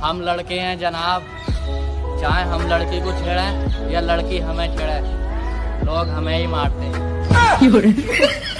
हम लड़के हैं, जनाब। चाहे हम लड़की को छेड़ें या लड़की हमें छेड़े, लोग हमें ही मारते हैं।